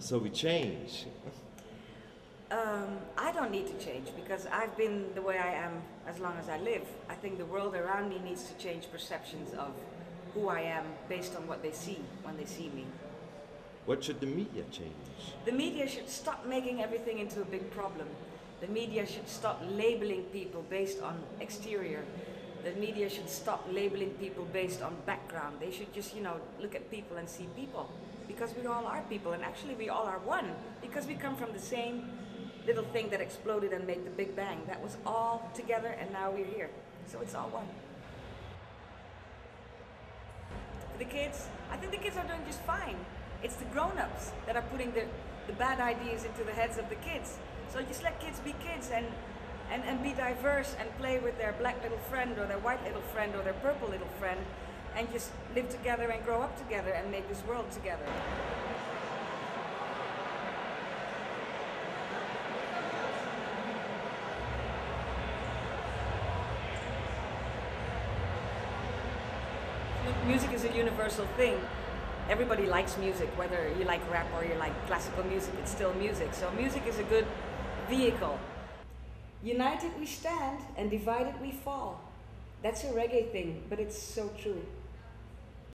So we change. Um, I don't need to change because I've been the way I am as long as I live. I think the world around me needs to change perceptions of who I am based on what they see when they see me. What should the media change? The media should stop making everything into a big problem. The media should stop labeling people based on exterior. The media should stop labeling people based on background. They should just, you know, look at people and see people. Because we all are people, and actually we all are one. Because we come from the same little thing that exploded and made the Big Bang. That was all together, and now we're here. So it's all one. For the kids, I think the kids are doing just fine. It's the grown-ups that are putting the, the bad ideas into the heads of the kids. So just let kids be kids and, and, and be diverse and play with their black little friend or their white little friend or their purple little friend and just live together and grow up together and make this world together. Music is a universal thing. Everybody likes music, whether you like rap or you like classical music, it's still music. So music is a good vehicle. United we stand and divided we fall. That's a reggae thing, but it's so true.